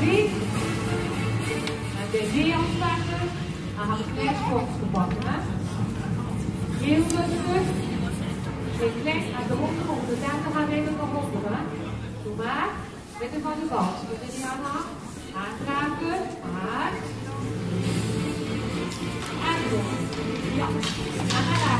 wie? Den weer ontspannen. Dan gaan we klein schotjes pakken. Heel rustig. Weer klein aan de ondergrond. De tafel gaan we even naar onderen. Doe maar. De van de bal. Met die de hand. Aanraken. Maar. En door. Ja.